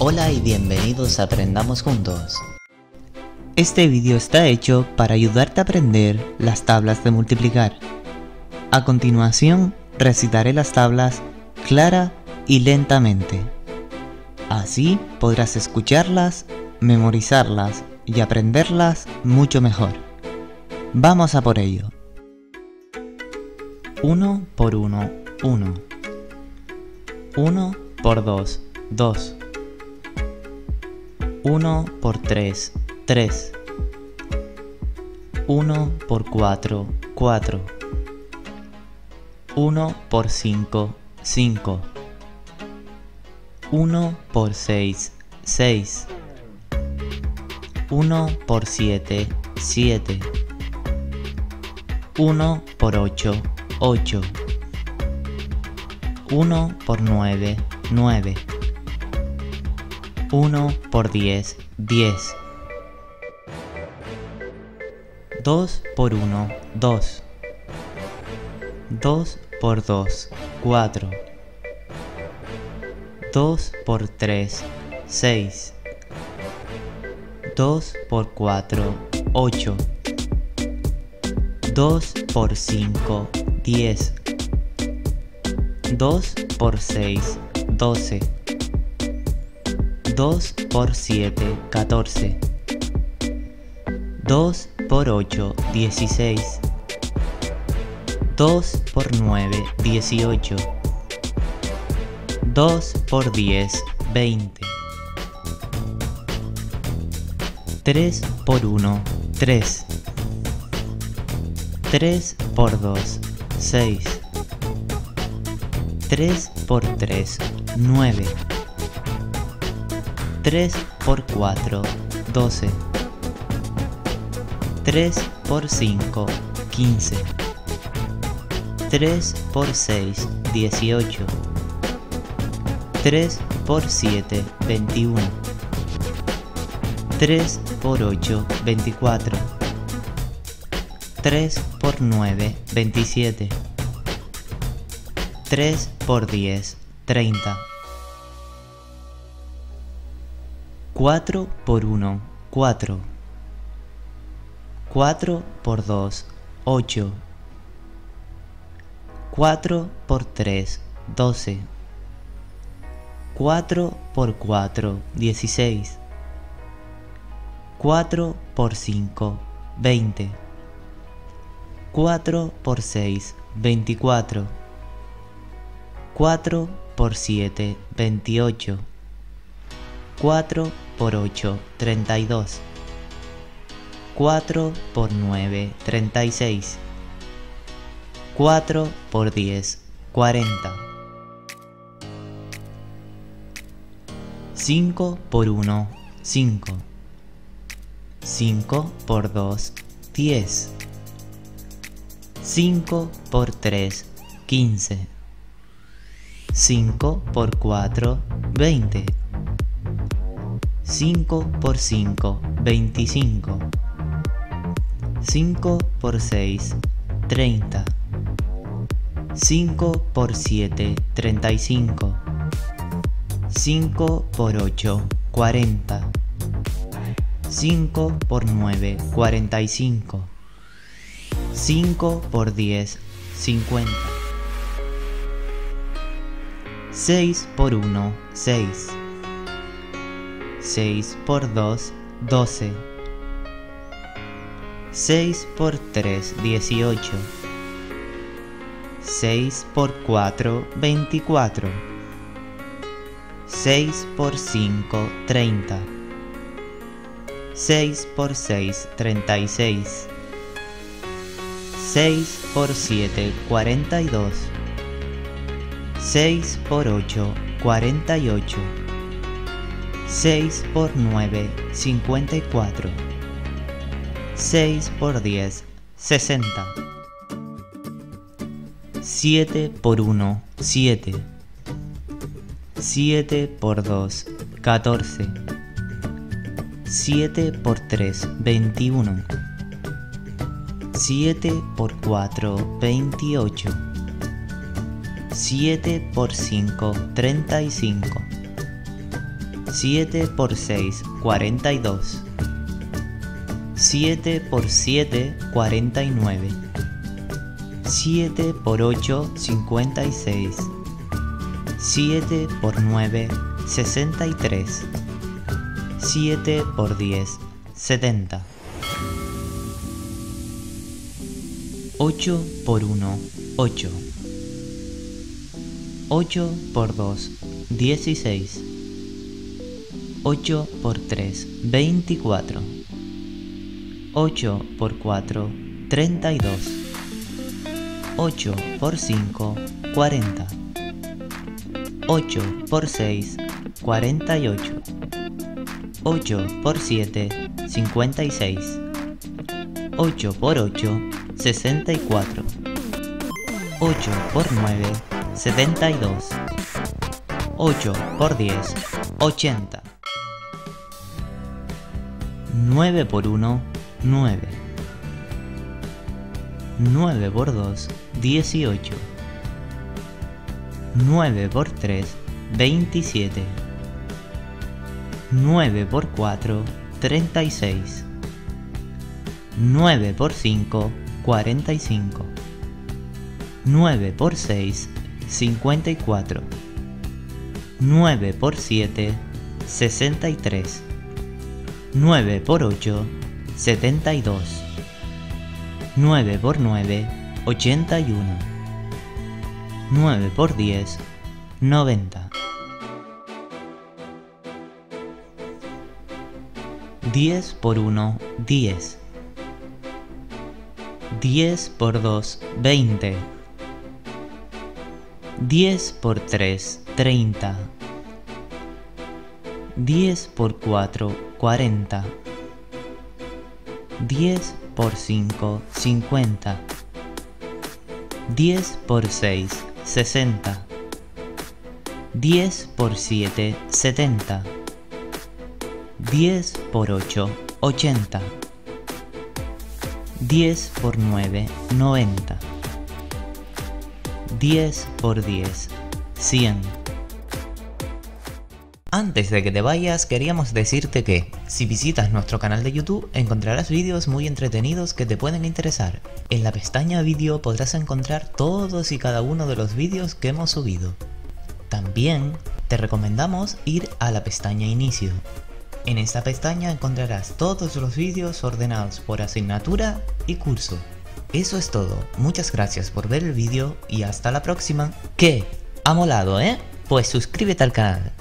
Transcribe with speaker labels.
Speaker 1: Hola y bienvenidos a Aprendamos Juntos.
Speaker 2: Este vídeo está hecho para ayudarte a aprender las tablas de multiplicar. A continuación, recitaré las tablas clara y lentamente. Así podrás escucharlas, memorizarlas y aprenderlas mucho mejor. Vamos a por ello. 1 por 1, 1. 1 por 2, 2. 1 por 3, 3. 1 por 4, 4. 1 por 5, 5. 1 por 6, 6. 1 por 7, 7. 1 por 8, 8. 1 por 9, 9. 1 por 10, 10. 2 por 1, 2. 2 por 2, 4. 2 por 3, 6. 2 por 4, 8. 2 por 5, 10. 2 por 6, 12. 2 por 7, 14. 2 por 8, 16. 2 por 9, 18. 2 por 10, 20. 3 por 1, 3. 3 por 2, 6. 3 por 3, 9. 3 por 4, 12. 3 por 5, 15. 3 por 6, 18. 3 por 7, 21. 3 por 8, 24. 3 por 9, 27. 3 por 10, 30. 4 por 1, 4. 4 por 2, 8. 4 por 3, 12. 4 por 4, 16. 4 por 5, 20. 4 por 6, 24. 4 por 7, 28. 4 por 8, 32. 4 por 9, 36. 4 por 10, 40. 5 por 1, 5. 5 por 2, 10. 5 por 3, 15. 5 por 4, 20. 5 por 5, 25. 5 por 6, 30. 5 por 7, 35. 5 por 8, 40. 5 por 9, 45. 5 por 10, 50. 6 por 1, 6. 6 por 2, 12. 6 por 3, 18. 6 por 4, 24. 6 por 5, 30. 6 por 6, 36. 6 por 7, 42. 6 por 8, 48. 6 por 9, 54. 6 por 10, 60. 7 por 1, 7. 7 por 2, 14. 7 por 3, 21. 7 por 4, 28. 7 por 5, 35. 7 por 6, 42. 7 por 7, 49. 7 por 8, 56. 7 por 9, 63. 7 por 10, 70. 8 por 1, 8. 8 por 2, 16. 8 por 3, 24. 8 por 4, 32. 8 por 5, 40. 8 por 6, 48. 8 por 7, 56. 8 por 8, 64. 8 por 9, 72. 8 por 10, 80. 9 por 1, 9. 9 por 2, 18. 9 por 3, 27. 9 por 4, 36. 9 por 5, 45. 9 por 6, 54. 9 por 7, 63. 9 por 8, 72. 9 por 9, 81. 9 por 10, 90. 10 por 1, 10. 10 por 2, 20. 10 por 3, 30. 10 por 4, 40. 10 por 5, 50. 10 por 6, 60. 10 por 7, 70. 10 por 8, 80. 10 por 9, 90. 10 por 10, 100. Antes de que te vayas, queríamos decirte que, si visitas nuestro canal de YouTube, encontrarás vídeos muy entretenidos que te pueden interesar. En la pestaña vídeo podrás encontrar todos y cada uno de los vídeos que hemos subido. También te recomendamos ir a la pestaña inicio. En esta pestaña encontrarás todos los vídeos ordenados por asignatura y curso. Eso es todo, muchas gracias por ver el vídeo y hasta la próxima. ¿Qué? ¿Ha molado, eh? Pues suscríbete al canal.